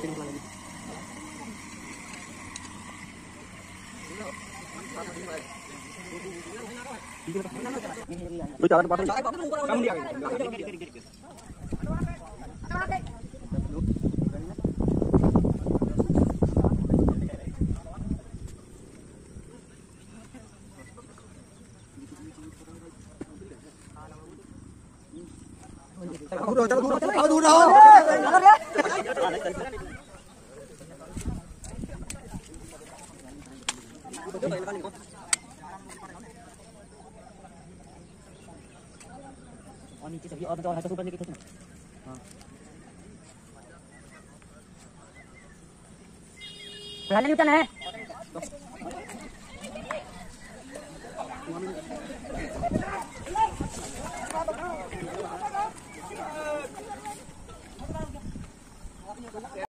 Lu jangan pasang. Kamu dia. Aku dah, aku dah, aku dah. और नीचे सभी और और हल्का सा ऊपर लेके खींचना हाँ पहले नहीं उठाना है